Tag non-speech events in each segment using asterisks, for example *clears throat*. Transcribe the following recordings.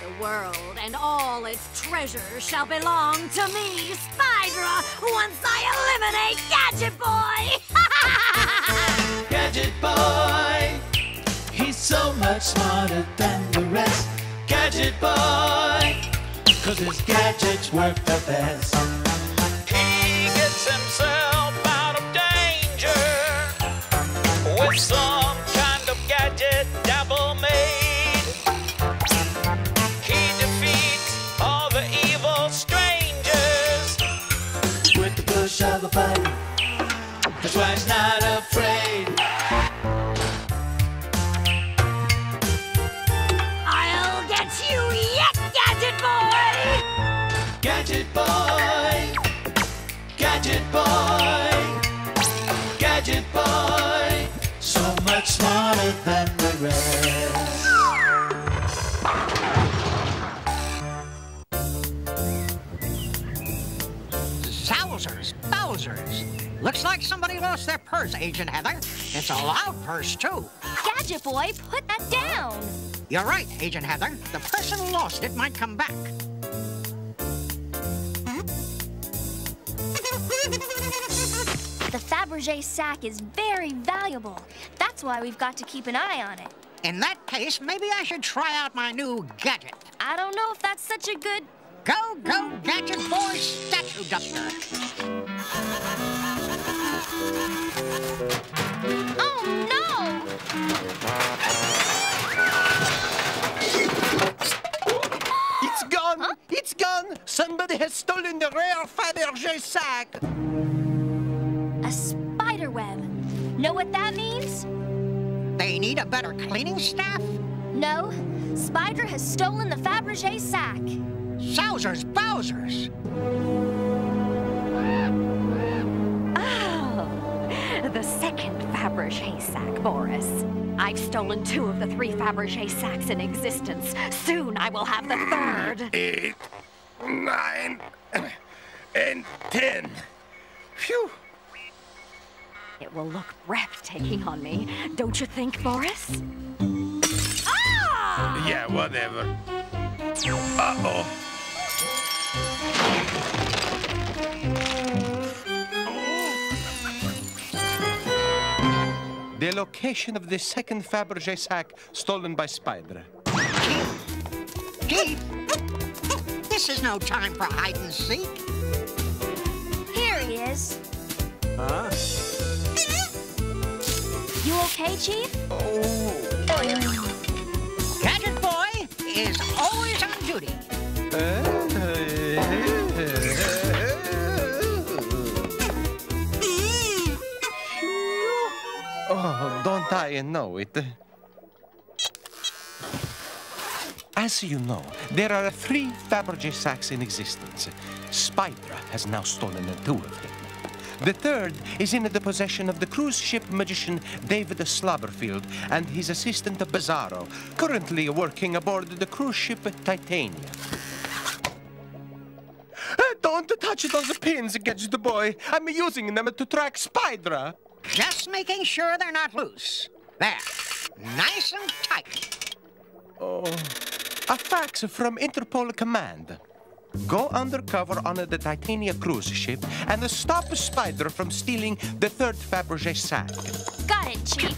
The world and all its treasures shall belong to me, Spydra, once I eliminate Gadget Boy! *laughs* Gadget Boy, he's so much smarter than the rest. Gadget Boy, cause his gadgets work the best. He gets himself out of danger with some smarter than the rest. Zousers, Bowsers. Looks like somebody lost their purse, Agent Heather. It's a loud purse, too. Gadget Boy, put that down. You're right, Agent Heather. The person who lost it might come back. The Fabergé sack is very valuable. That's why we've got to keep an eye on it. In that case, maybe I should try out my new gadget. I don't know if that's such a good... Go, go, Gadget Boy Statue Duster. Oh, no! It's gone! It's gone! Somebody has stolen the rare Fabergé sack! A spider web. Know what that means? They need a better cleaning staff? No. Spydra has stolen the Fabergé sack. Zousers, Bowsers. Oh, the second Fabergé sack, Boris. I've stolen two of the three Fabergé sacks in existence. Soon I will have the third. Eight, nine, *clears throat* and ten. Phew! It will look breathtaking on me, don't you think, Boris? Ah! Yeah, whatever. Uh-oh. The location of the second Fabergé sack stolen by Spydra. *laughs* Chief, this is no time for hide and seek. Here he is. You okay, Chief? Gadget Boy is always on duty. Oh, don't I know it? As you know, there are three Fabergé sacks in existence. Spydra has now stolen two of them. The third is in the possession of the cruise ship magician David Slobberfield and his assistant Bizarro, currently working aboard the cruise ship Titania. Uh, Don't touch those pins, against the Boy. I'm using them to track Spydra. Just making sure they're not loose. There. Nice and tight. Oh, a fax from Interpol Command. Go undercover on the Titania cruise ship and stop Spydra from stealing the third Fabergé sack. Got it, Chief.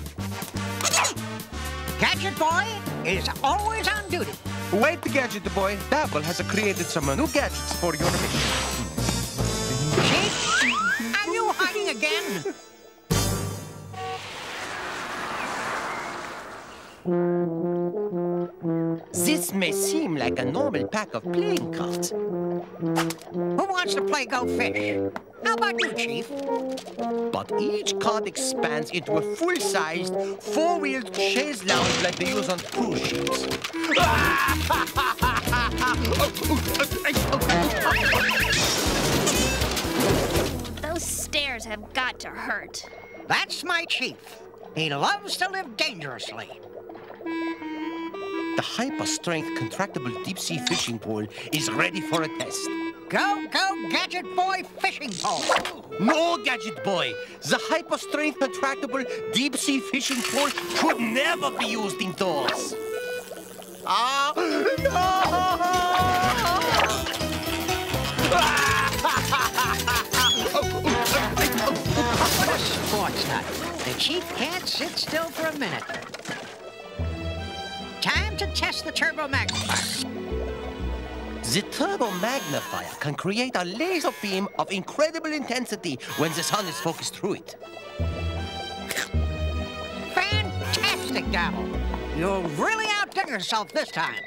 Gadget Boy is always on duty. Wait, Gadget Boy. Dabble has created some new gadgets for your mission. Chief, are you hiding again? This may seem like a normal pack of playing cards, Who wants to play Go Fish? How about you, Chief? but each card expands into a full-sized, four-wheeled chaise lounge like they use on cruise ships. Those stairs have got to hurt. That's my Chief. He loves to live dangerously. The hyper-strength contractable deep-sea fishing pole is ready for a test. Go, go, Gadget Boy fishing pole! No, Gadget Boy! The hyper-strength contractable deep-sea fishing pole could never be used indoors! Ah, no! what a sports nut. The chief can't sit still for a minute. Time to test the turbo magnifier. The turbo magnifier can create a laser beam of incredible intensity when the sun is focused through it. Fantastic, Dabble. You'll really outdid yourself this time.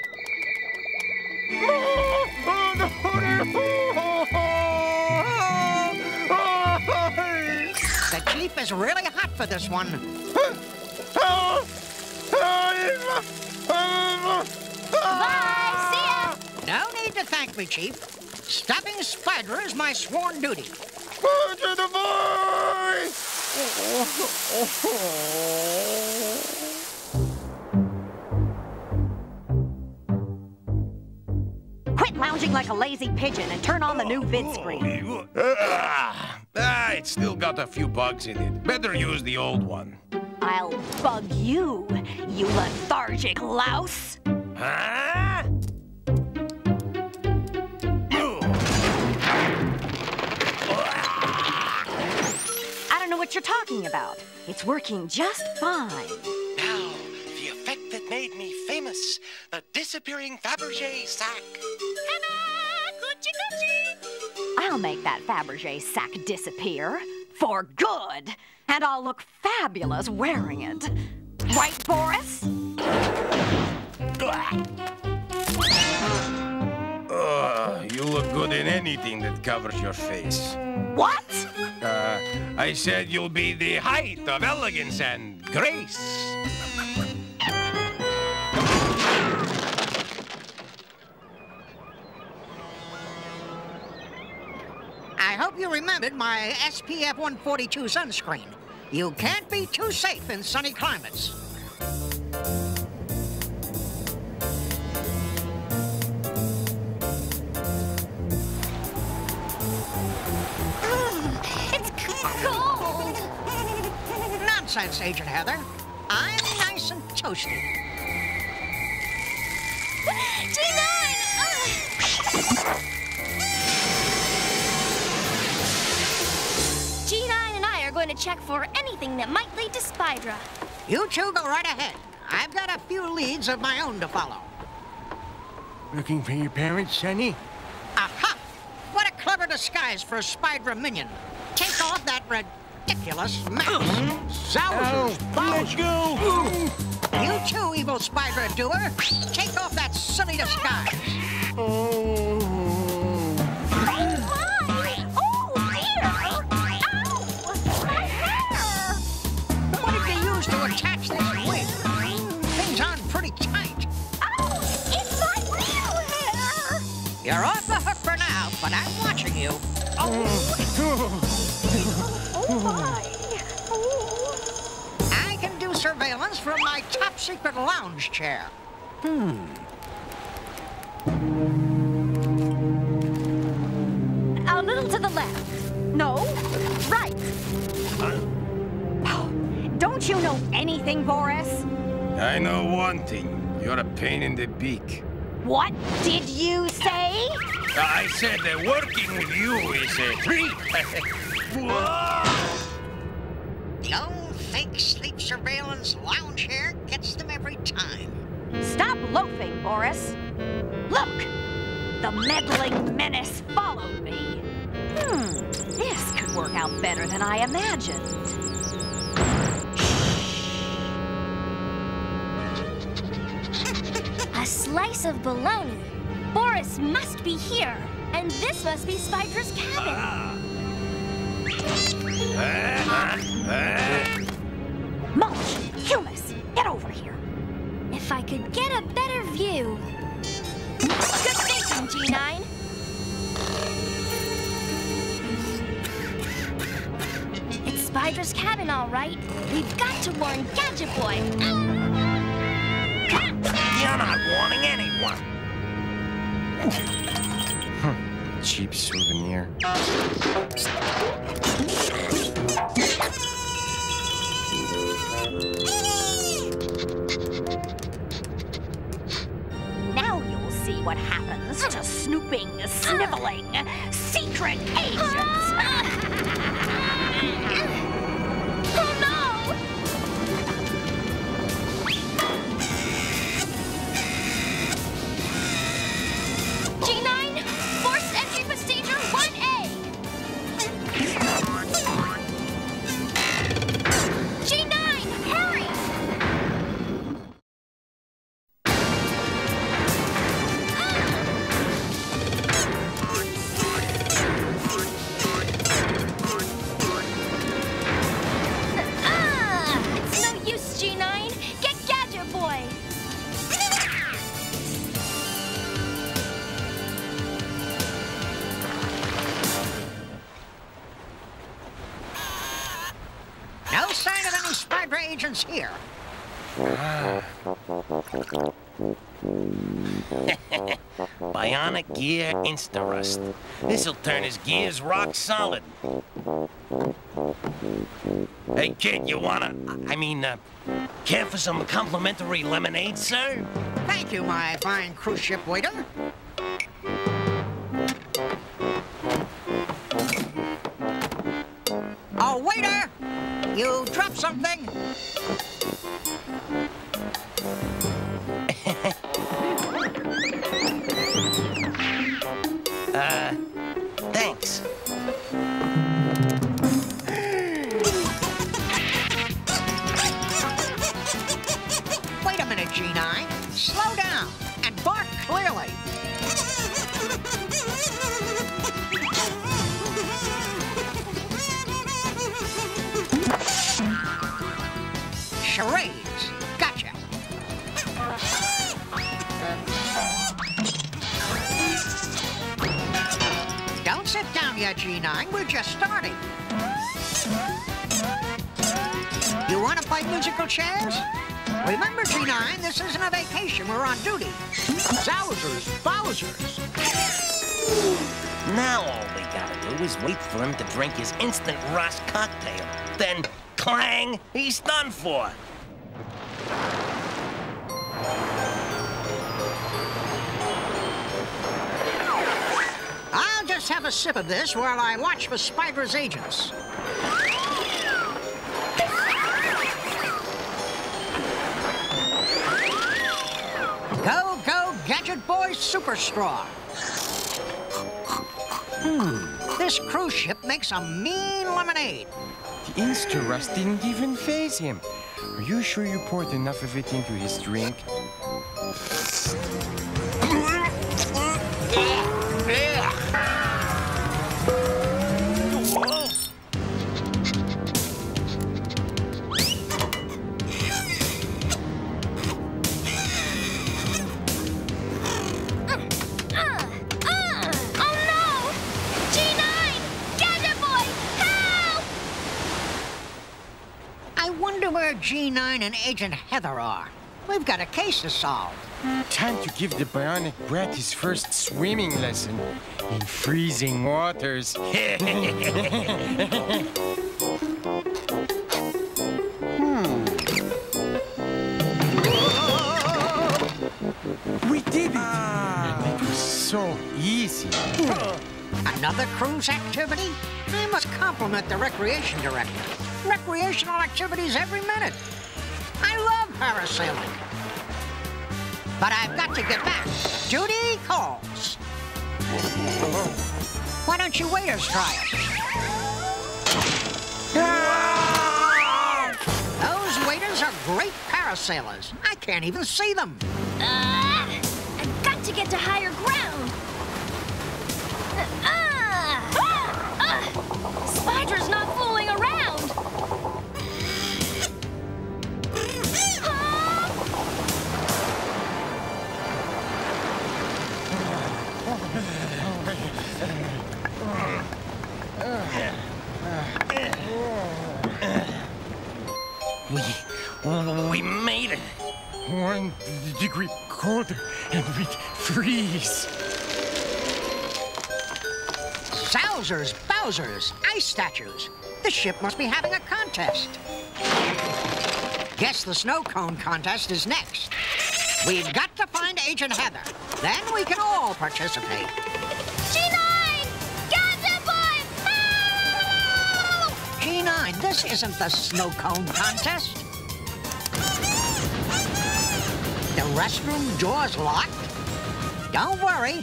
The chief is really hot for this one. Bye! See ya! No need to thank me, Chief. Stopping Spydra is my sworn duty. Quit lounging like a lazy pigeon and turn on the new vid screen. Ah, ah, it's still got a few bugs in it. Better use the old one. I'll bug you, you lethargic louse. Huh? I don't know what you're talking about. It's working just fine. Now, the effect that made me famous the disappearing Fabergé sack. I'll make that Fabergé sack disappear for good, and I'll look fabulous wearing it. Right, Boris? Uh, you look good in anything that covers your face. What? Uh, I said you'll be the height of elegance and grace. I hope you remembered my SPF 142 sunscreen. You can't be too safe in sunny climates. Mm, it's cold! *laughs* Nonsense, Agent Heather. I'm nice and toasty. G9 *laughs* going to check for anything that might lead to Spydra. You two go right ahead. I've got a few leads of my own to follow. Looking for your parents, Sonny? Aha! What a clever disguise for a Spydra minion. Take off that ridiculous mask. Sousers! Oh, Let's go! You too, evil Spydra doer. Take off that silly disguise. Oh, You're off the hook for now, but I'm watching you. Oh, *laughs* my. Oh. I can do surveillance from my top secret lounge chair. Hmm. A little to the left. No, right. Oh, Don't you know anything, Boris? I know one thing. You're a pain in the beak. What did you say? I said that working with you is a treat. Whoa! The old fake sleep surveillance lounge chair gets them every time. Stop loafing, Boris. Look! The meddling menace followed me. Hmm, this could work out better than I imagined. A slice of bologna. Boris must be here. And this must be Spydra's cabin. Mulch, humus, get over here. If I could get a better view. Good thinking, G9. It's Spydra's cabin, all right. We've got to warn Gadget Boy. You're not warning anyone. Hmm. Cheap souvenir. Now you'll see what happens to snooping, sniveling, secret *gasps* agents. Bionic gear insta-rust. This'll turn his gears rock solid. Hey, kid, you wanna... I mean, uh, care for some complimentary lemonade, sir? Thank you, my fine cruise ship waiter. Clearly. Charades. Gotcha. Don't sit down yet, G9. We're just starting. You want to play musical chairs? Remember, G9, this isn't a vacation. We're on duty. Zousers, Bowsers. Now all we gotta do is wait for him to drink his instant rust cocktail. Then, clang, he's done for. I'll just have a sip of this while I watch for Spydra's agents. Boy Super Straw. Hmm, this cruise ship makes a mean lemonade. The Insta-rust didn't even phase him. Are you sure you poured enough of it into his drink? *laughs* G9 and Agent Heather are. We've got a case to solve. Time to give the bionic brat his first swimming lesson in freezing waters. We did it! And it was so easy. Another cruise activity? I must compliment the recreation director. Recreational activities every minute. Parasailing. But I've got to get back. Duty calls. Why don't you waiters try it? Those waiters are great parasailers. I can't even see them. Uh, I've got to get to higher ground. One degree colder and we'd freeze. Zousers, Bowsers, ice statues. The ship must be having a contest. Guess the snow cone contest is next. We've got to find Agent Heather. Then we can all participate. G9! Gadget Boy! Help! G9, this isn't the snow cone contest. Restroom door's locked? Don't worry.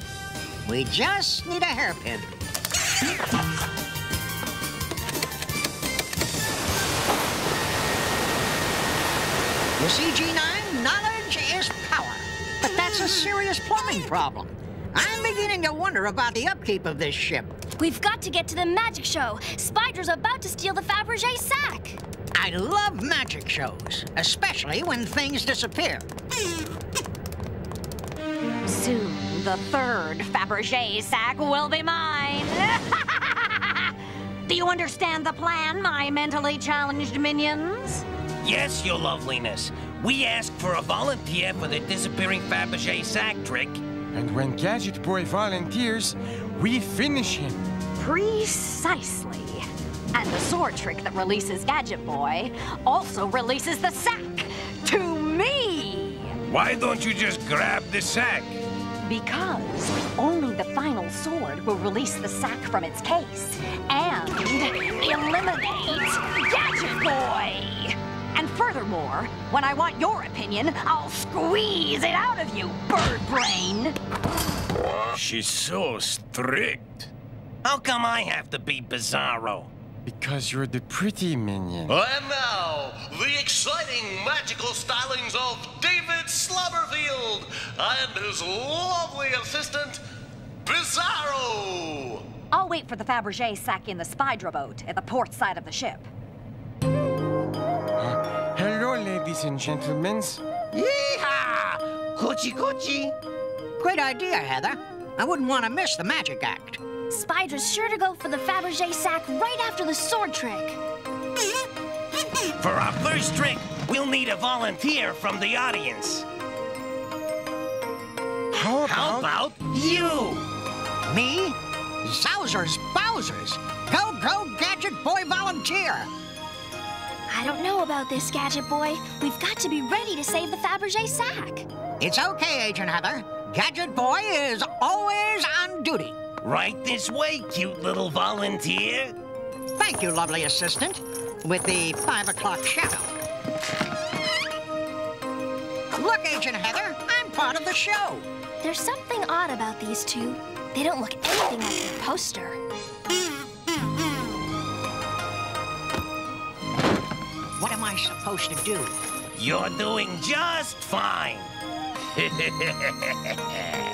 We just need a hairpin. You see, G9, knowledge is power. But that's a serious plumbing problem. I'm beginning to wonder about the upkeep of this ship. We've got to get to the magic show. Spydra's about to steal the Fabergé sack. I love magic shows, especially when things disappear. Soon, the third Fabergé sack will be mine. *laughs* Do you understand the plan, my mentally challenged minions? Yes, your loveliness. We ask for a volunteer for the disappearing Fabergé sack trick. And when Gadget Boy volunteers, we finish him. Precisely. And the sword trick that releases Gadget Boy also releases the sack to me. Why don't you just grab the sack? Because only the final sword will release the sack from its case and eliminate Gadget Boy. And furthermore, when I want your opinion, I'll squeeze it out of you, bird brain. She's so strict. How come I have to be Bizarro? Because you're the pretty minion. And now, the exciting magical stylings of David Slobberfield and his lovely assistant, Bizarro. I'll wait for the Fabergé sack in the Spydra boat at the port side of the ship. Hello, ladies and gentlemen. Yeehaw! Coochie coochie! Great idea, Heather. I wouldn't want to miss the magic act. Spydra's sure to go for the Fabergé sack right after the sword trick. For our first trick, we'll need a volunteer from the audience. How about, How about you? Me? Zousers, Bowsers! Go, go, Gadget Boy volunteer! I don't know about this, Gadget Boy. We've got to be ready to save the Fabergé sack. It's okay, Agent Heather. Gadget Boy is always on duty. Right this way, cute little volunteer. Thank you, lovely assistant. With the five o'clock shadow. Look, Agent Heather, I'm part of the show. There's something odd about these two. They don't look anything like their poster. What am I supposed to do? You're doing just fine. *laughs*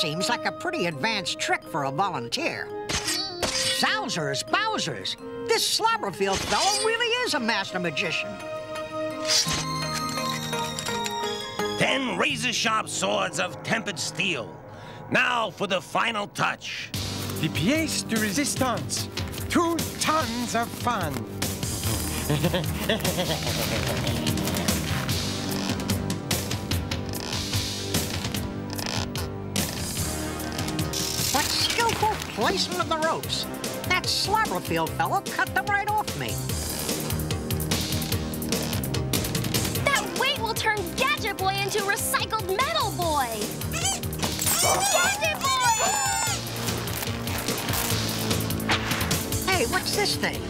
seems like a pretty advanced trick for a volunteer. Zousers, Bowsers! This Slobberfield fellow really is a master magician. Ten razor-sharp swords of tempered steel. Now for the final touch. the pièce de résistance? Two tons of fun. *laughs* placement of the ropes. That Slobberfield fellow cut them right off me. That weight will turn Gadget Boy into recycled metal boy. Gadget Boy! Hey, what's this thing?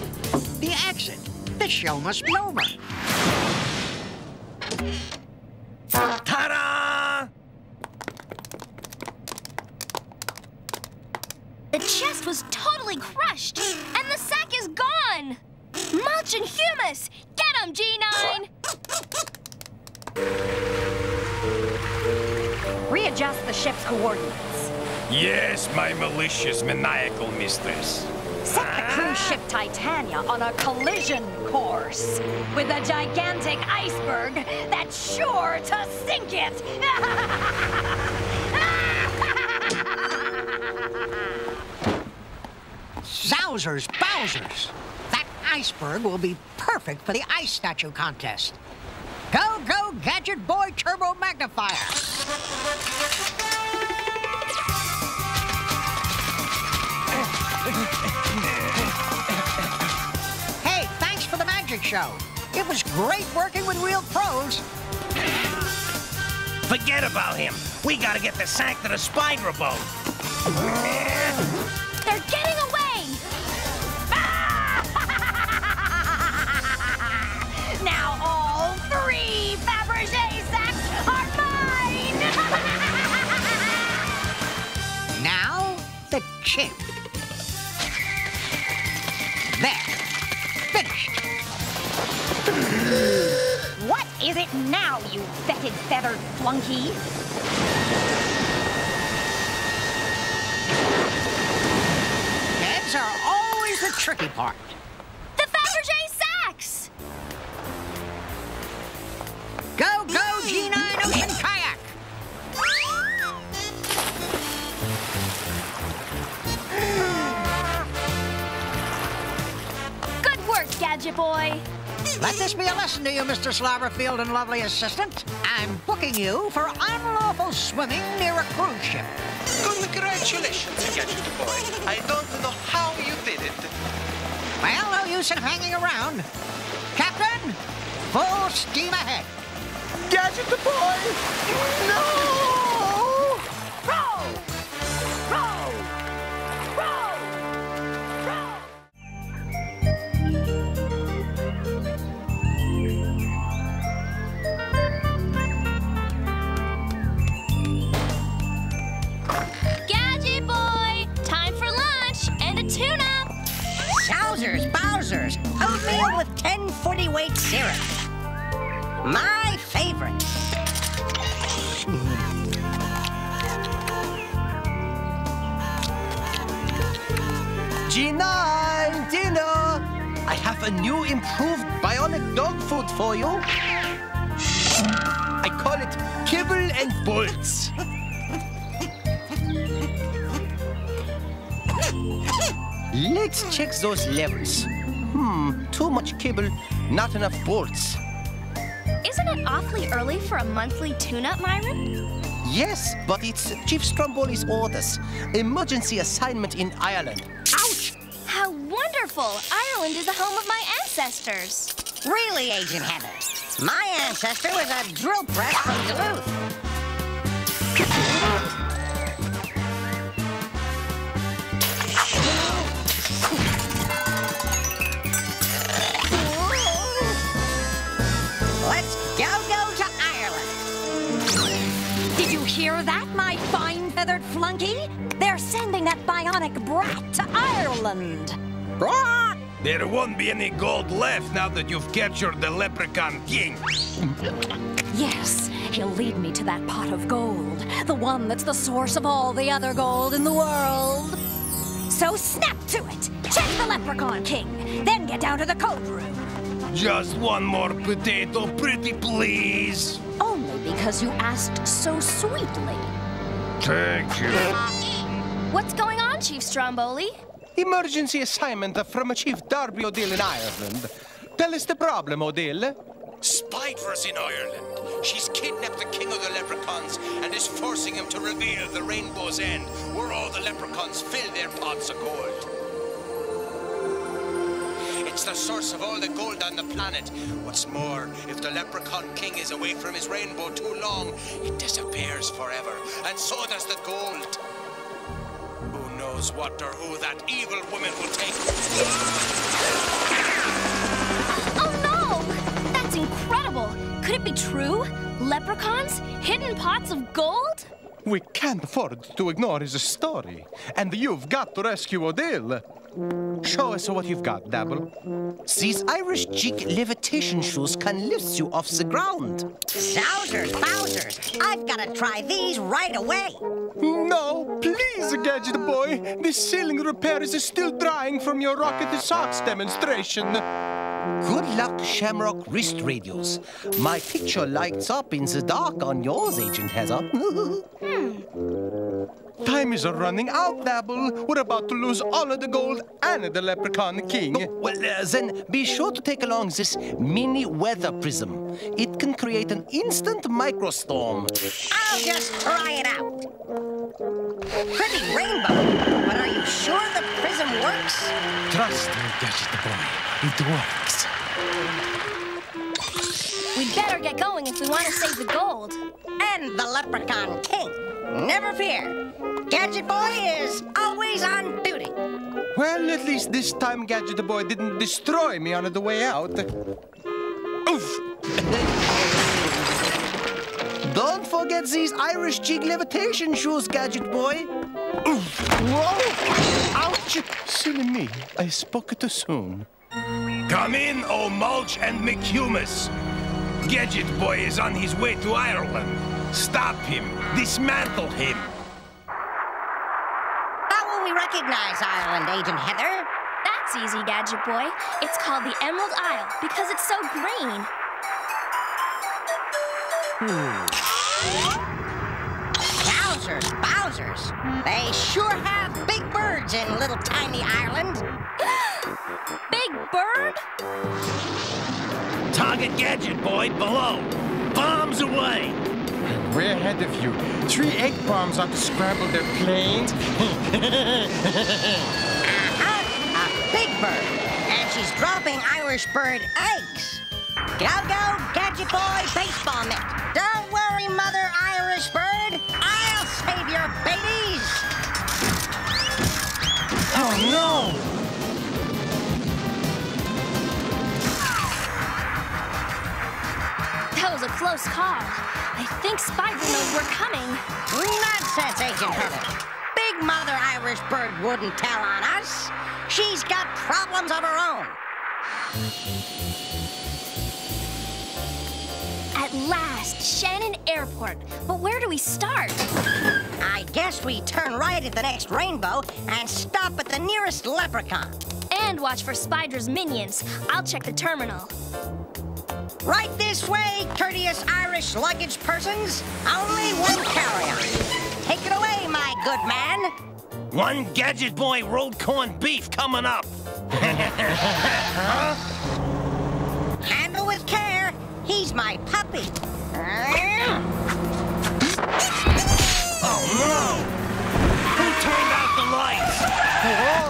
The exit. This show must be over. Zousers, Bowsers! That iceberg will be perfect for the ice statue contest. Go, go, Gadget Boy Turbo Magnifier! hey, thanks for the magic show. It was great working with real pros. Forget about him. We gotta get the sack to the Spydra boat. The. There. Finished. what is it now, you fetid feathered flunky? Heads are always the tricky part. This be a lesson to you, Mr. Slobberfield and lovely assistant. I'm booking you for unlawful swimming near a cruise ship. Congratulations, Gadget Boy. I don't know how you did it. Well, no use in hanging around. Captain, full steam ahead. Gadget Boy! No! Sousers, Bowsers, oatmeal with 10 40 weight syrup. My favorite. G9, dinner! I have a new improved bionic dog food for you. I call it Kibble and Bolts. Let's check those levels. Hmm, too much cable, not enough bolts. Isn't it awfully early for a monthly tune-up, Myron? Yes, but it's Chief Stromboli's orders. Emergency assignment in Ireland. Ouch! How wonderful! Ireland is the home of my ancestors. Really, Agent Heather? My ancestor was a drill press from Duluth. Fine feathered flunky? They're sending that bionic brat to Ireland. Brat? There won't be any gold left now that you've captured the Leprechaun King. Yes, he'll lead me to that pot of gold, the one that's the source of all the other gold in the world. So snap to it! Check the Leprechaun King, then get down to the code room. Just one more potato, pretty please. Only because you asked so sweetly. Thank you. What's going on, Chief Stromboli? Emergency assignment from Chief Darby O'Dill in Ireland. Tell us the problem, O'Dill. Spydra's in Ireland. She's kidnapped the king of the leprechauns and is forcing him to reveal the rainbow's end, where all the leprechauns fill their pots of gold. It's the source of all the gold on the planet. What's more, if the leprechaun king is away from his rainbow too long, it disappears forever, and so does the gold. Who knows what or who that evil woman will take? Oh no! That's incredible! Could it be true? Leprechauns? Hidden pots of gold? We can't afford to ignore his story. And you've got to rescue O'Dill. Show us what you've got, Dabble. These Irish jig levitation shoes can lift you off the ground. Sousers, Bowsers, I've got to try these right away. No, please, Gadget Boy. The ceiling repair is still drying from your rocket socks demonstration. Good luck, Shamrock wrist radios. My picture lights up in the dark on yours, Agent Heather. *laughs* Hmm. Time is running out, Dabble. We're about to lose all of the gold and the Leprechaun King. well, uh, then be sure to take along this mini weather prism. It can create an instant microstorm. I'll just try it out. Pretty rainbow, but are you sure the prism works? Trust me, Gadget Boy. It works. We'd better get going if we want to save the gold. And the Leprechaun King. Never fear. Gadget Boy is always on duty. Well, at least this time Gadget Boy didn't destroy me on the way out. Oof! Don't forget these Irish jig levitation shoes, Gadget Boy. Oof! Whoa! Ouch! Silly me. I spoke too soon. Come in, O Mulch and McHumus. Gadget Boy is on his way to Ireland. Stop him. Dismantle him. How will we recognize Ireland, Agent Heather? That's easy, Gadget Boy. It's called the Emerald Isle because it's so green. Hmm. Bowsers, Bowsers. They sure have big birds in little tiny Ireland. *gasps* Big Bird? Target gadget, boy, below. Bombs away. We're ahead of you. Three egg bombs ought to scramble their planes. *laughs* Uh-huh. A big bird. And she's dropping Irish bird eggs. Go, go, Gadget Boy baseball mitt. Don't worry, Mother Irish bird. I'll save your babies. oh no! That was a close call. I think Spydra knows we're coming. Nonsense, Agent Heather. Big Mother Irish bird wouldn't tell on us. She's got problems of her own. At last, Shannon Airport. But where do we start? I guess we turn right at the next rainbow and stop at the nearest leprechaun. And watch for Spydra's minions. I'll check the terminal. Right this way, courteous Irish luggage persons. Only one carry-on. Take it away, my good man. One gadget boy rolled corned beef coming up. huh? *laughs* Handle with care. He's my puppy. Oh no! Who turned out the lights?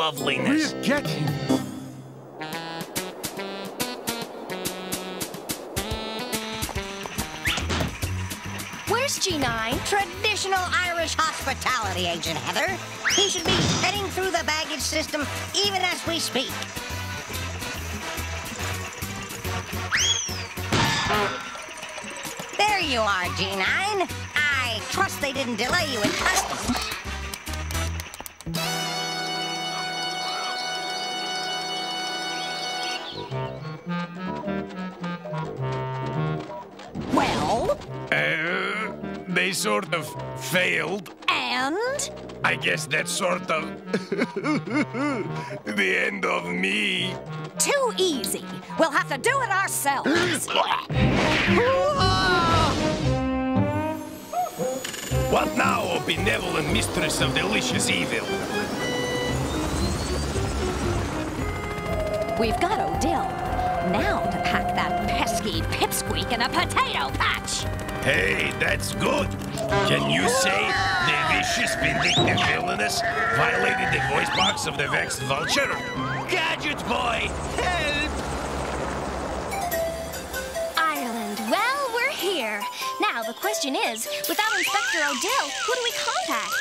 Loveliness. We'll get him. Where's G9? Traditional Irish hospitality, Agent Heather. He should be heading through the baggage system even as we speak. There you are, G9. I trust they didn't delay you in customs. Sort of failed. and? I guess that's sort of *laughs* the end of me. Too easy. We'll have to do it ourselves. *gasps* What now, O benevolent mistress of delicious evil? We've got O'Dill. Now to pack that pesky pipsqueak in a potato patch. Hey, that's good. Can you say the vicious, vindictive villainous violated the voice box of the vexed vulture? Gadget boy, help! Ireland. Well, we're here. Now, the question is, without Inspector O'Dill, who do we contact?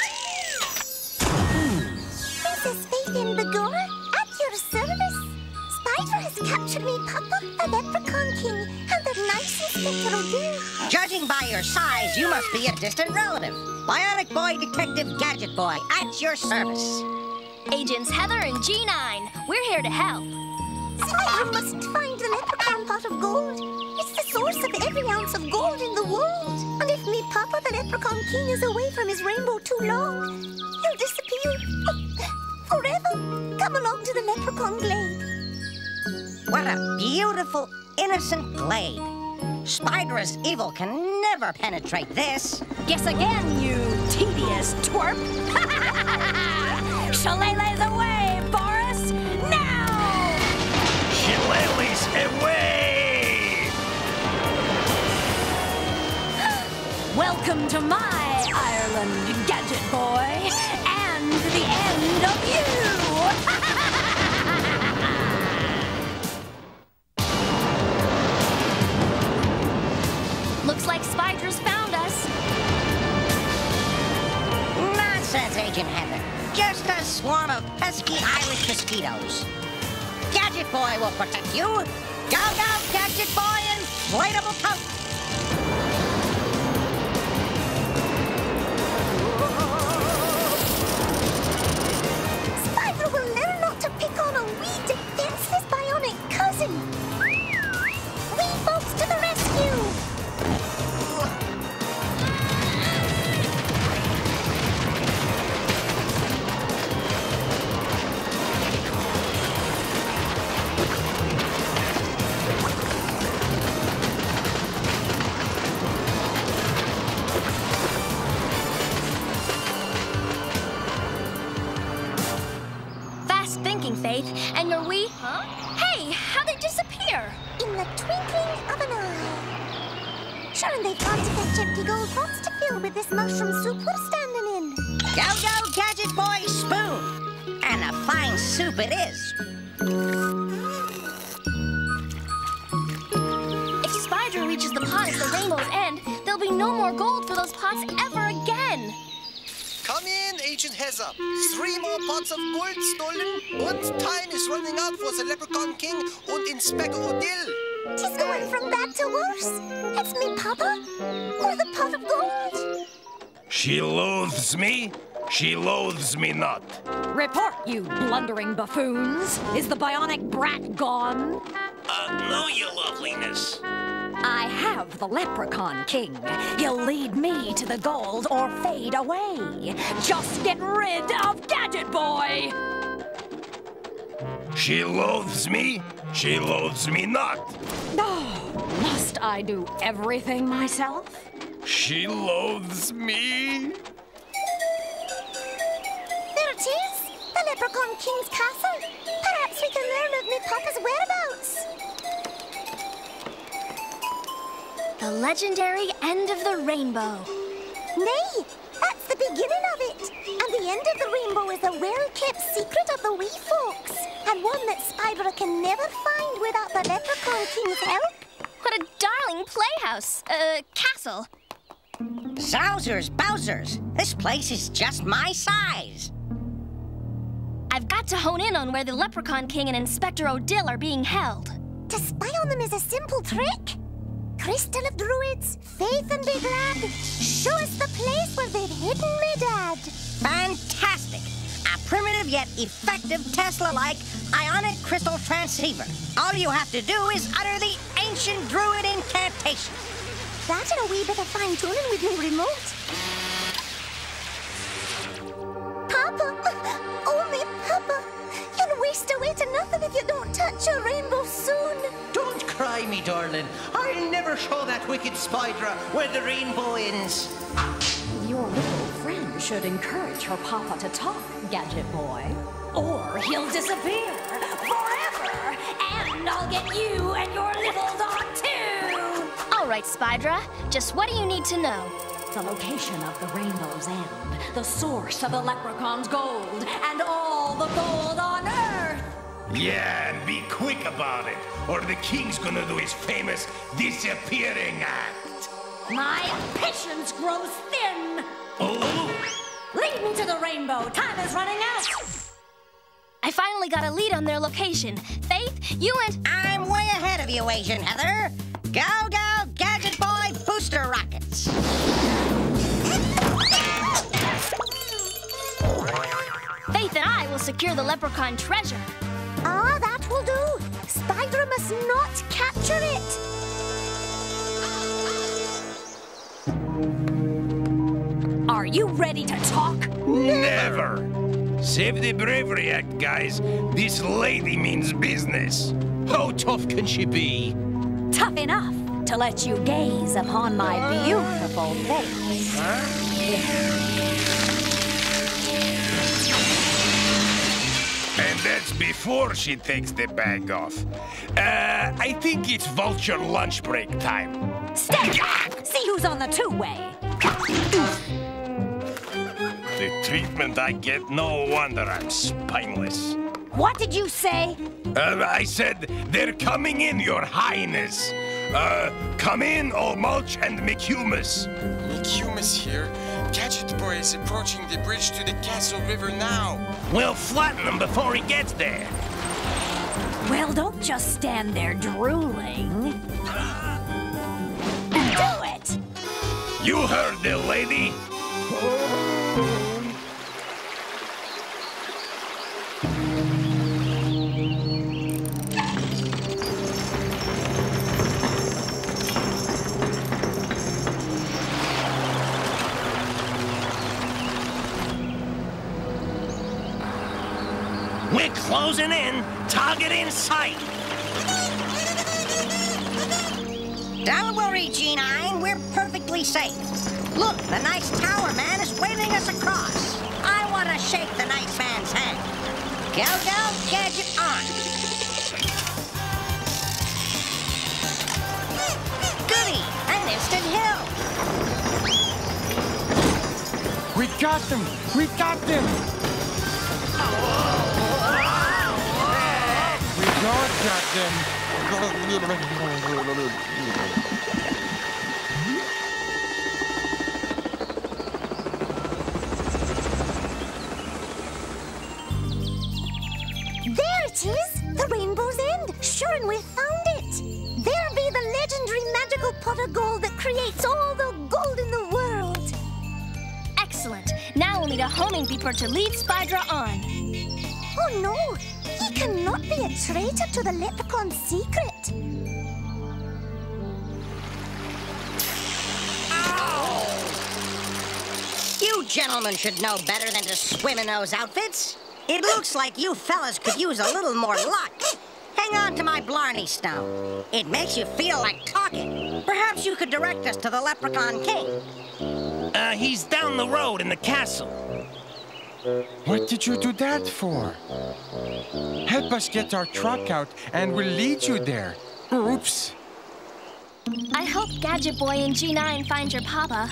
Princess Fabian Begora, at your service. Spydra has captured me, Papa, the Leprechaun King, and the nice Inspector O'Dill. Judging by your size, you must be a distant relative. Bionic Boy Detective Gadget Boy, at your service. Agents Heather and G9. We're here to help. Spydra must find the leprechaun pot of gold. It's the source of every ounce of gold in the world. And if me Papa, the Leprechaun King, is away from his rainbow too long, he'll disappear. Oh, forever. Come along to the Leprechaun Glade. What a beautiful, innocent glade. Spydra's evil can never penetrate this. Guess again, you tedious twerp. *laughs* Shillelagh's away, Boris! Now! Shillelagh's away! *gasps* Welcome to my Ireland, Gadget Boy, and the end of you! *laughs* like Spydra's found us. Nonsense, Agent Heather. Just a swarm of pesky Irish mosquitoes. Gadget Boy will protect you. Go, go, Gadget Boy, inflatable coat. Mushroom soup we're standing in. Go, go, Gadget Boy spoon! And a fine soup it is. If Spydra reaches the pot at the rainbow's end, there'll be no more gold for those pots ever again. Come in, Agent Heather. Three more pots of gold stolen, and time is running out for the Leprechaun King and Inspector O'Dill. Tis going from bad to worse. It's me, Papa, or the pot of gold. She loathes me. She loathes me not. Report, you blundering buffoons. Is the bionic brat gone? Uh, no, your loveliness. I have the Leprechaun King. He'll lead me to the gold or fade away. Just get rid of Gadget Boy! She loathes me. She loathes me not. Oh, must I do everything myself? She loathes me. There it is, the Leprechaun King's castle. Perhaps we can learn of me Papa's whereabouts. The legendary end of the rainbow. Nay, that's the beginning of it. And the end of the rainbow is a well-kept secret of the wee folks. And one that Spydra can never find without the Leprechaun King's help. What a darling playhouse. Uh, castle. Zousers, Bowsers, this place is just my size. I've got to hone in on where the Leprechaun King and Inspector O'Dill are being held. To spy on them is a simple trick. Crystal of Druids, Faith and Be Glad, show us the place where they've hidden me dad. Fantastic! A primitive yet effective Tesla-like ionic crystal transceiver. All you have to do is utter the ancient druid incantation. That and a wee bit of fine-tuning with your remote. Papa! *laughs* Oh, me Papa! You'll waste away to nothing if you don't touch your rainbow soon. Don't cry, me darling. I'll never show that wicked spider where the rainbow ends. Your little friend should encourage her papa to talk, Gadget Boy. Or he'll disappear forever, and I'll get you and your little dog too! All right, Spydra. Just what do you need to know? The location of the rainbow's end, the source of the leprechaun's gold, and all the gold on Earth! Yeah, and be quick about it, or the king's gonna do his famous disappearing act. My patience grows thin! Oh, Lead me to the rainbow! Time is running out! I finally got a lead on their location. Faith, you and... I'm way ahead of you, Agent Heather. Go, go, Gadget Boy booster rockets. Faith and I will secure the leprechaun treasure. Ah, that will do. Spydra must not capture it. Are you ready to talk? never! Save the bravery act, guys. This lady means business. How tough can she be? Tough enough to let you gaze upon my beautiful face. And that's before she takes the bag off. Uh, I think it's vulture lunch break time. Stay! See who's on the two-way. The treatment I get, no wonder I'm spineless. What did you say? Uh, I said, they're coming in, your highness. Uh, come in, O Mulch and McHumus. McHumus here. Gadget Boy is approaching the bridge to the Castle River now. We'll flatten him before he gets there. Well, don't just stand there drooling. *gasps* Do it! You heard the lady. Closing in. Target in sight. Don't worry, G9. We're perfectly safe. Look, the nice tower man is waving us across. I want to shake the nice man's hand. Go, go, gadget on. Goody, an instant hill. We got them! We got them! Is! The Rainbow's End! Sure, and we found it! There be the legendary magical pot of gold that creates all the gold in the world! Excellent. Now we'll need a homing beeper to lead Spydra on. Oh no! He cannot a traitor to the leprechaun's secret! Ow! You gentlemen should know better than to swim in those outfits. It looks like you fellas could use a little more luck. Hang on to my Blarney Stone. It makes you feel like talking. Perhaps you could direct us to the Leprechaun King. Uh, he's down the road in the castle. What did you do that for? Help us get our truck out and we'll lead you there. Oops. I hope Gadget Boy and G9 find your papa.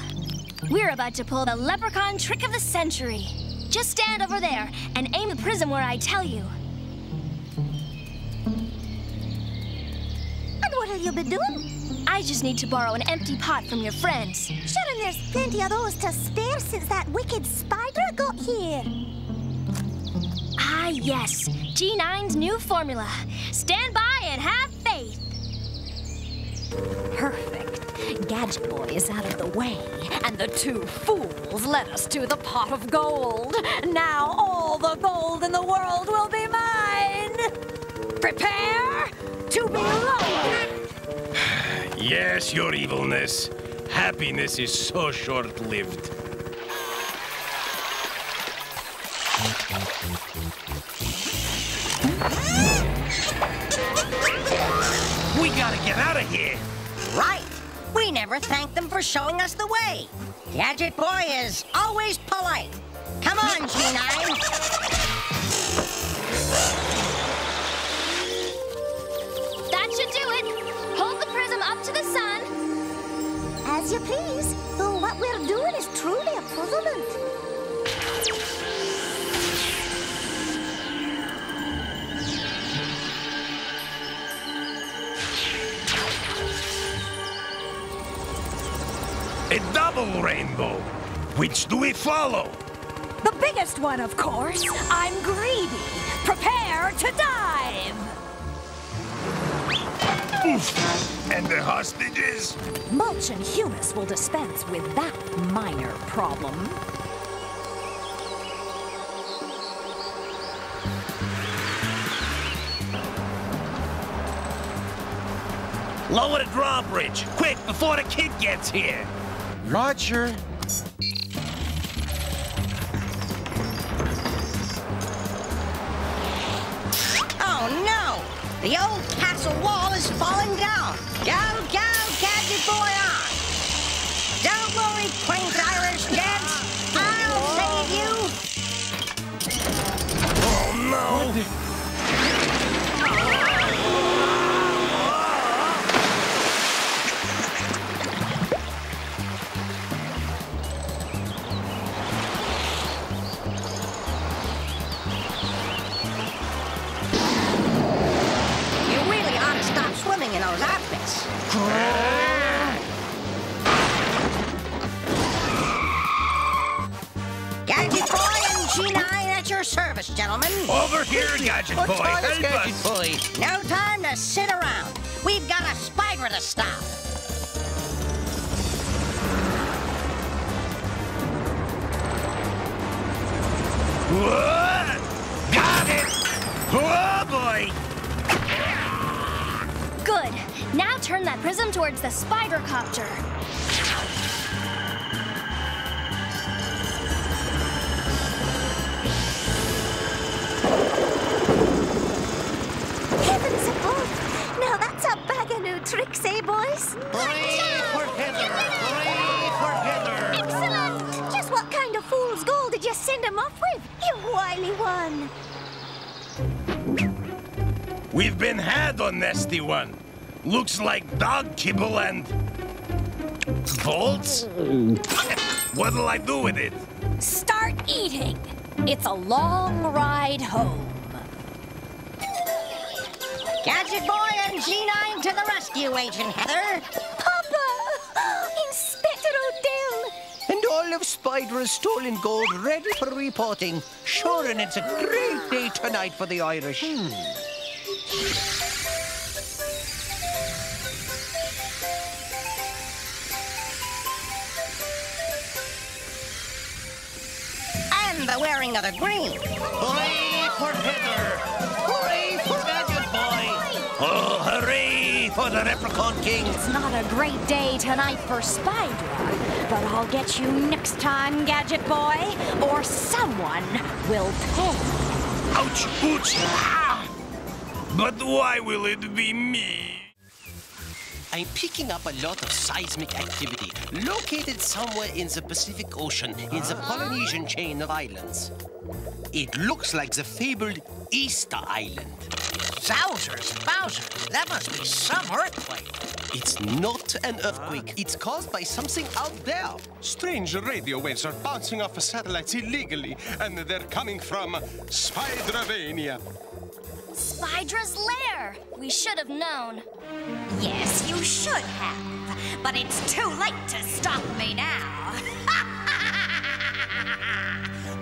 We're about to pull the leprechaun trick of the century. Just stand over there and aim the prism where I tell you. And what have you been doing? I just need to borrow an empty pot from your friends. Sure, and there's plenty of those to spare since that wicked spider got here. Ah, yes. G9's new formula. Stand by and have faith. Perfect. Gadget Boy is out of the way, and the two fools led us to the pot of gold. Now all the gold in the world will be mine. Prepare to be loved. Yes, your evilness. Happiness is so short-lived. We gotta get out of here. Right. We never thank them for showing us the way. Gadget Boy is always polite. Come on, G9. That should do it. Hold the prism up to the sun. As you please, though what we're doing is truly a puzzlement. A double rainbow. Which do we follow? The biggest one, of course. I'm greedy. Prepare to dive. And the hostages? Mulch and Humus will dispense with that minor problem. Lower the drawbridge, quick, before the kid gets here. Roger. Oh no! The old castle wall is falling down. Go, go, Gadget Boy on! Don't worry, quaint Irish gents. I'll save you. Oh no! Gentlemen. Over here, Gadget Boy, help us! No time to sit around. We've got a spider to stop. What? Got it! Oh boy! Good. Now turn that prism towards the spider copter. Tricks, eh, boys? Hooray for Heather! Hooray for Heather! Excellent! Just what kind of fool's gold did you send him off with, you wily one? We've been had on Nesty One. Looks like dog kibble and... Bolts? What'll I do with it? Start eating. It's a long ride home. Gadget Boy and G9 to the rescue, Agent Heather. Papa! *gasps* Inspector O'Dill! And all of Spydra's stolen gold ready for reporting. Sure, and it's a great day tonight for the Irish. Hmm. And the wearing of the green. For the Leprechaun King! It's not a great day tonight for Spydra, but I'll get you next time, Gadget Boy, or someone will pay. Ouch! Ouch! Ah! But why will it be me? I'm picking up a lot of seismic activity located somewhere in the Pacific Ocean in the Polynesian chain of islands. It looks like the fabled Easter Island. Zousers, Bowsers, that must be some earthquake. It's not an earthquake. It's caused by something out there. Strange radio waves are bouncing off of satellites illegally, and they're coming from Spydravania. Spydra's lair! We should have known. Yes, you should have, but it's too late to stop me now. *laughs*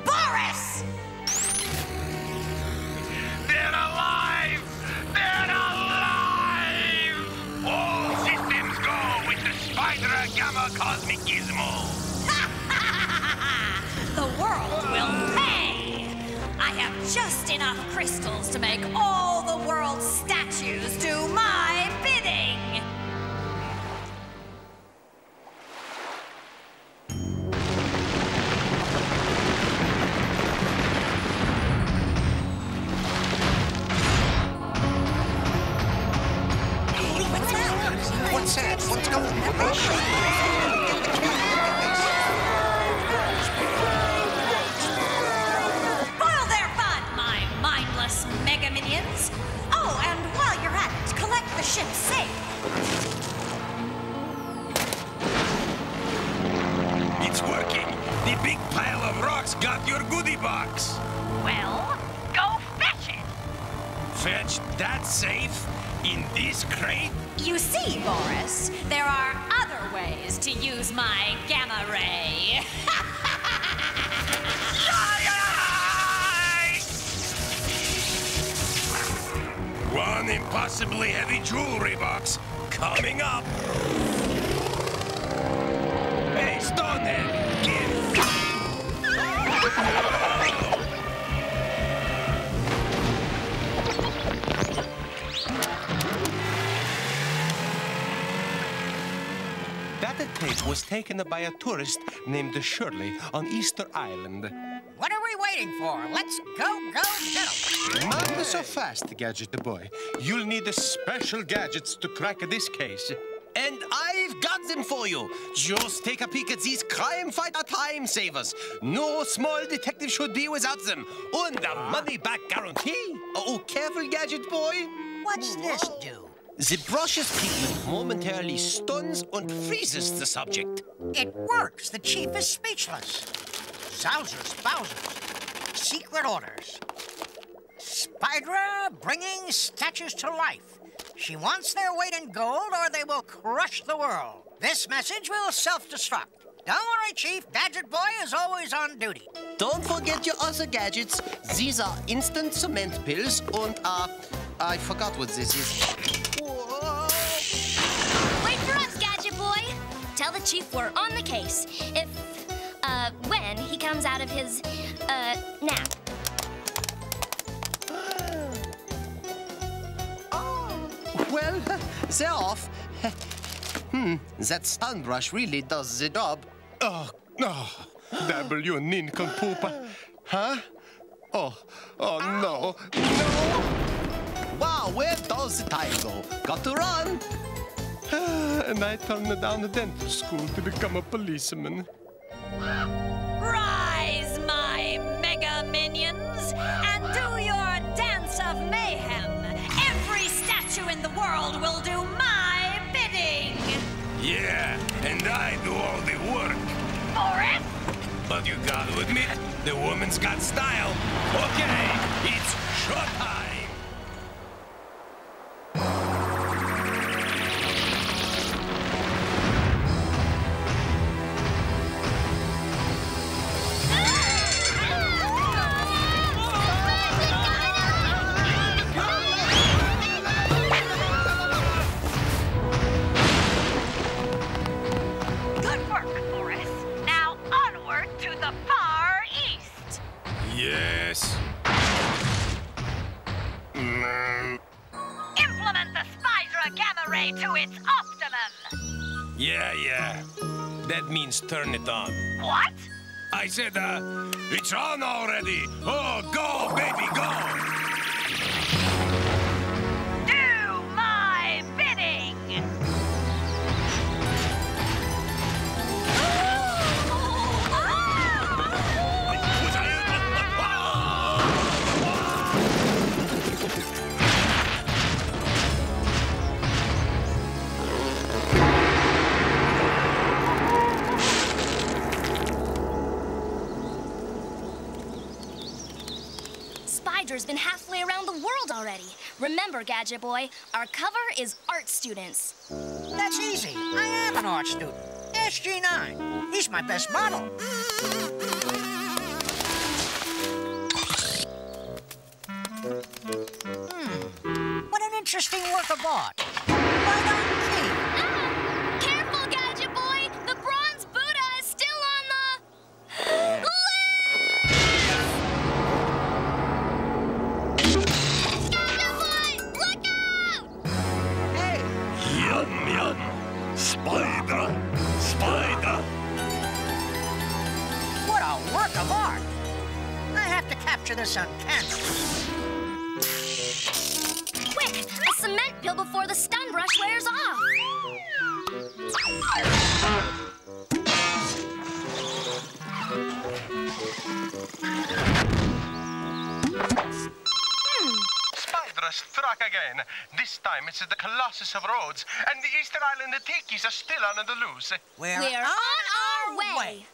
Boris! They're alive! They're alive! All systems go with the Spydra Gamma Cosmic Gizmo. Just enough crystals to make all the world's statues do taken by a tourist named Shirley on Easter Island. What are we waiting for? Let's go, go, go. Not so fast, Gadget Boy. You'll need special gadgets to crack this case. And I've got them for you. Just take a peek at these crime fighter time savers. No small detective should be without them. And a money back guarantee. Oh, careful, gadget boy. What's this do? The brushes pigment momentarily stuns and freezes the subject. It works. The chief is speechless. Zousers, Bowsers. Secret orders. Spydra bringing statues to life. She wants their weight in gold or they will crush the world. This message will self-destruct. Don't worry, Chief. Gadget Boy is always on duty. Don't forget your other gadgets. These are instant cement pills and, uh, I forgot what this is. Tell the chief we're on the case. If, uh, when he comes out of his, uh, nap. *gasps* oh. Well, *laughs* they're off. *laughs* hmm, that stun brush really does the job. Oh, no. oh, W nincompoop. Huh? Oh, oh no, no! Wow, where does the time go? Got to run. *sighs* and I turned down the dental school to become a policeman. Rise, my mega minions, and do your dance of mayhem. Every statue in the world will do my bidding. Yeah, and I do all the work. Boris? But you gotta admit, the woman's got style. Okay, it's showtime. Yeah, yeah. That means turn it on. What? I said, uh, it's on already. Oh, go, baby, go! Has been halfway around the world already. Remember, Gadget Boy, our cover is art students. That's easy. I am an art student. SG9. He's my best model. Hmm. What an interesting work of art. this time it's the Colossus of Rhodes, and the Easter Island Tikis are still on the loose. We're, We're on, on, our way. way.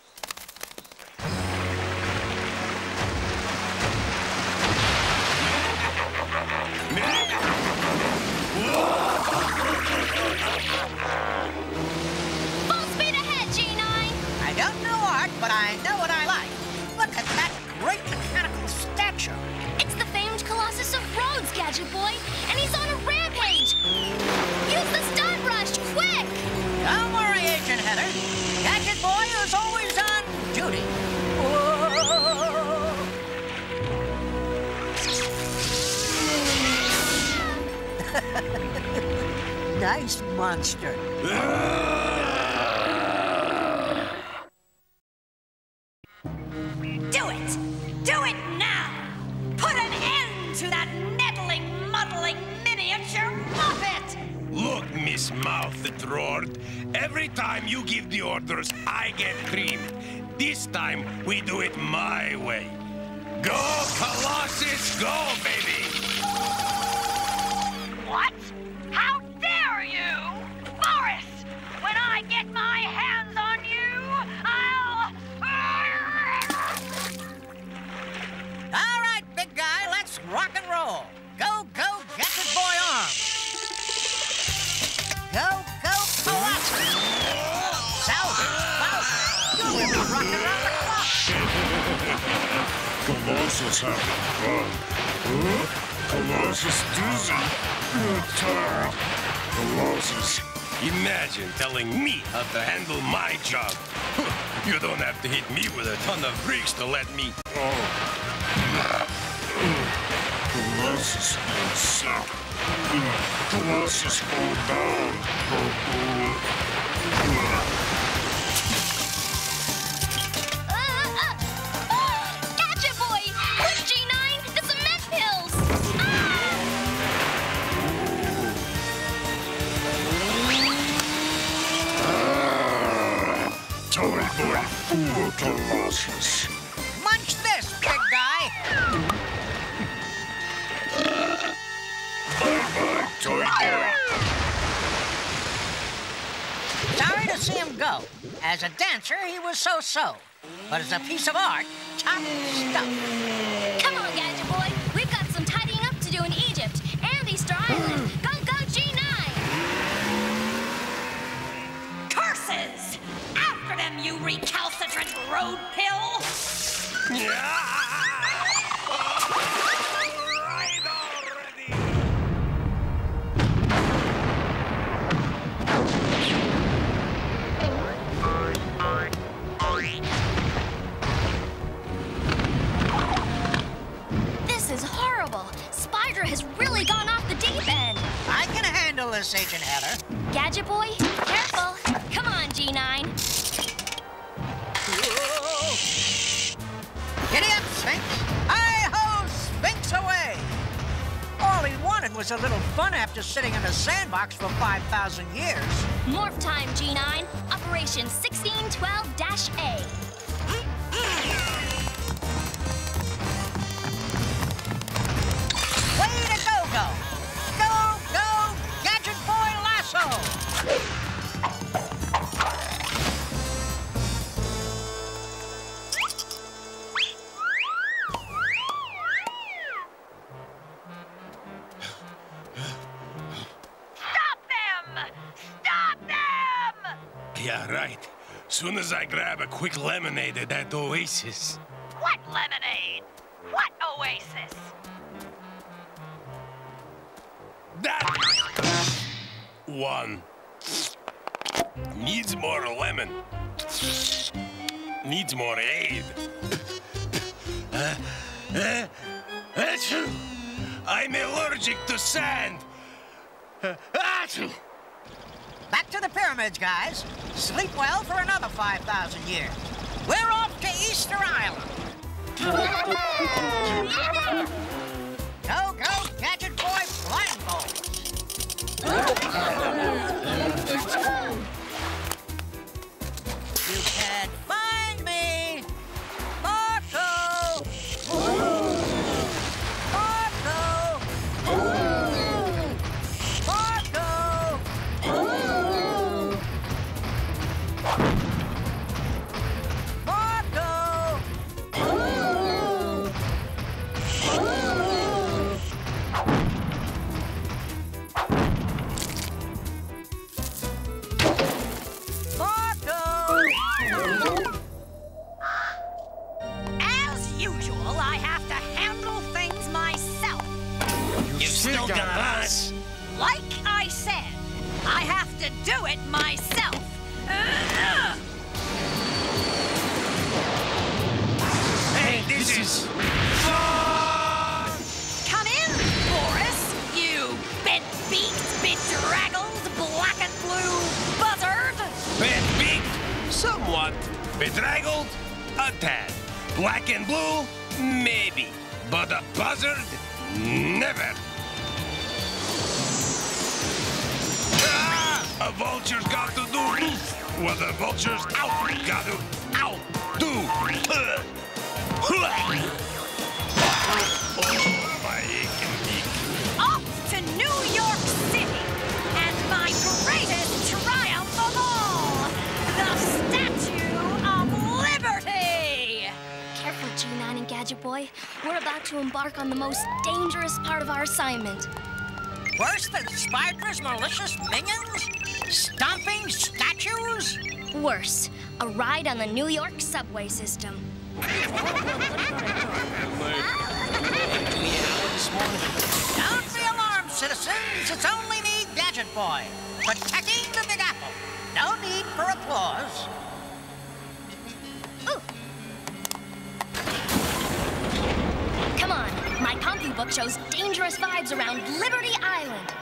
A fool, Colossus. Munch this, big guy. Sorry to see him go. As a dancer, he was so-so. But as a piece of art, top stuff. Recalcitrant road pill! This is horrible. Spydra has really gone off the deep end. I can handle this, Agent Heather. Gadget Boy, Was a little fun after sitting in a sandbox for 5,000 years. Morph time, G9. Operation 1612-A. Quick lemonade at that oasis. What lemonade? What oasis? That one needs more lemon. Needs more aid. Uh, uh. I'm allergic to sand. Uh. Back to the pyramids, guys. Sleep well for another 5,000 years. We're off to Easter Island. Go, go, Gadget Boy blindfold. Off to New York City and my greatest triumph of all, the Statue of Liberty. Careful, G9 and Gadget Boy. We're about to embark on the most dangerous part of our assignment. Worse than spiders, malicious minions? Stomping statues? Worse, a ride on the New York subway system. Don't be alarmed, citizens. It's only me, Gadget Boy, protecting the Big Apple. No need for applause. Come on, my Compu book shows dangerous vibes around Liberty Island.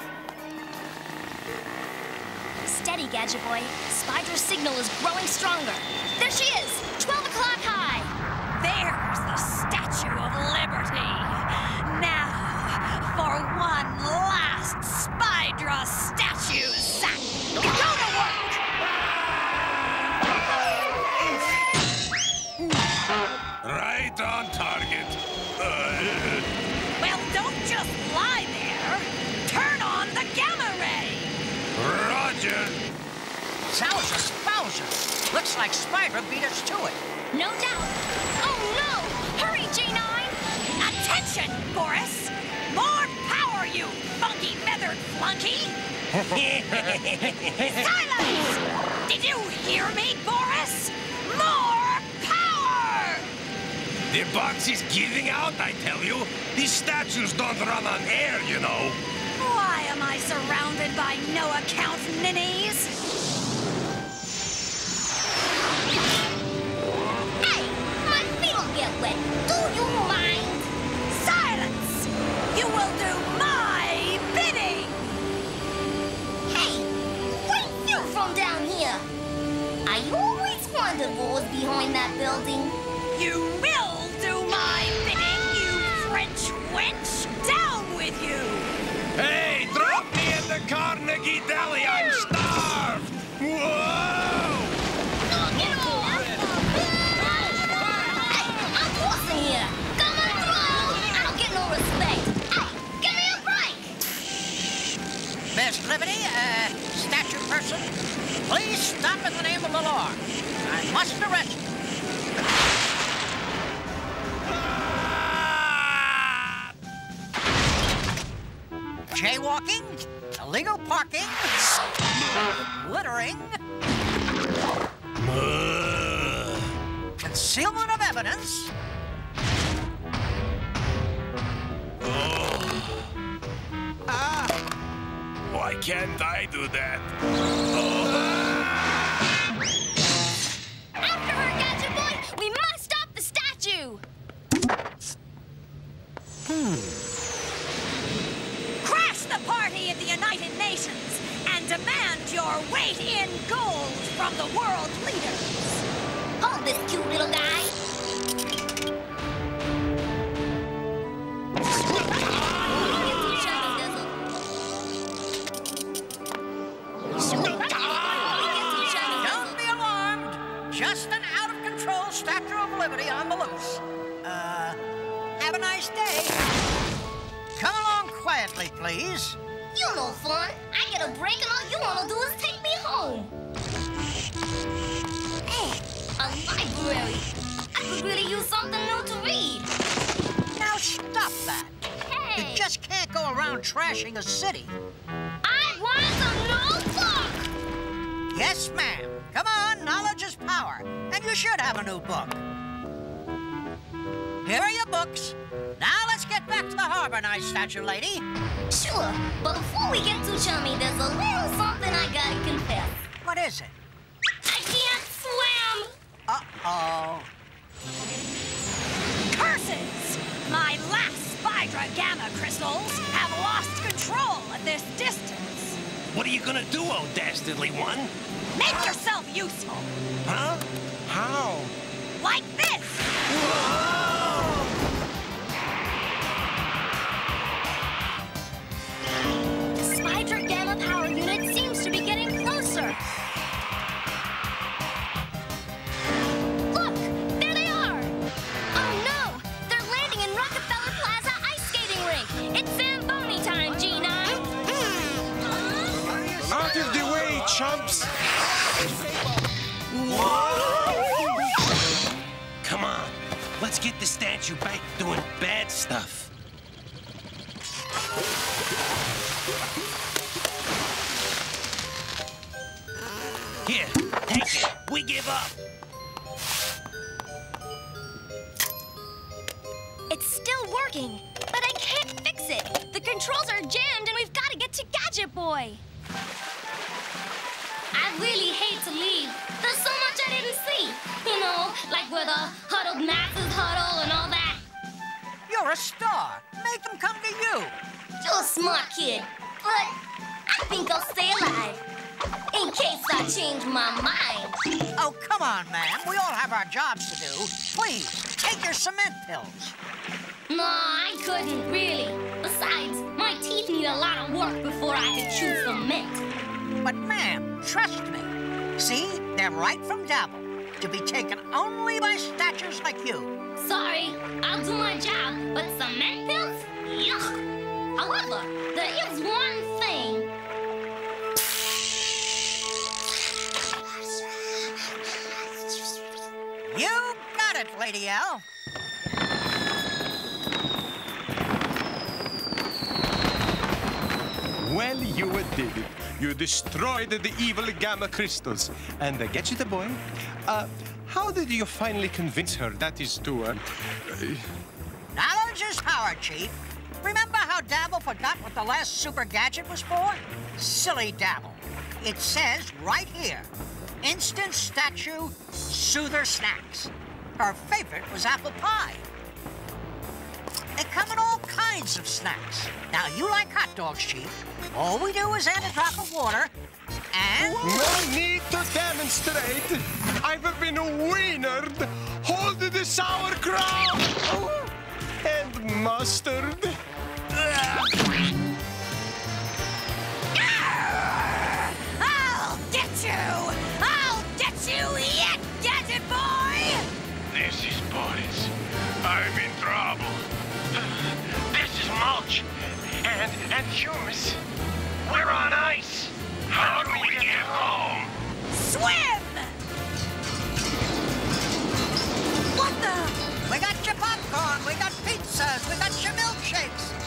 Steady, Gadget Boy. Spydra's signal is growing stronger. There she is! Spydra statue sack. Go to work! Right on target. Well, don't just lie there. Turn on the gamma ray. Roger. Sounds suspicious. Looks like Spydra beat us to it. No doubt. Oh no! Hurry, G9! Attention, Boris! More power, you funky feathered flunky! *laughs* Silence! Did you hear me, Boris? More power! The box is giving out, I tell you. These statues don't run on air, you know. Why am I surrounded by no-account ninnies? You just can't go around trashing a city. I want a notebook. Yes, ma'am. Come on, knowledge is power. And you should have a new book. Here are your books. Now let's get back to the harbor, nice statue lady. Sure, but before we get too chummy, there's a little something I gotta confess. What is it? I can't swim. Uh-oh. Crystals have lost control at this distance. What are you gonna do, oh dastardly one? Make yourself useful, Huh? How? like this! Get the statue back doing bad stuff. Here, take it. We give up. It's still working, but I can't fix it. The controls are jammed and we've got to get to Gadget Boy. I really hate to leave. There's so much I didn't see. You know, like where the huddled masses huddle and all that. You're a star. Make them come to you. You're a smart kid, but I think I'll stay alive. In case I change my mind. Oh, come on, ma'am. We all have our jobs to do. Please, take your cement pills. No, I couldn't, really. Besides, my teeth need a lot of work before I could chew cement. But, ma'am, trust me. See, they're right from Dabble, to be taken only by statues like you. Sorry, I'll do my job, but cement pills? Yuck! However, there is one thing. You got it, Lady L. Well, you did it. You destroyed the evil gamma crystals. And uh, Gadget Boy, uh, how did you finally convince her that is to, uh, Knowledge is power, Chief. Remember how Dabble forgot what the last super gadget was for? Silly Dabble. It says right here, instant statue soother snacks. Her favorite was apple pie. They come in all kinds of snacks. Now, you like hot dogs, Chief. All we do is add a drop of water and... No need to demonstrate. I've been wienered. Hold the sauerkraut. And mustard. much. And, and humans. We're on ice. How do we get home? Swim! What the? We got your popcorn, we got pizzas, we got your milkshakes.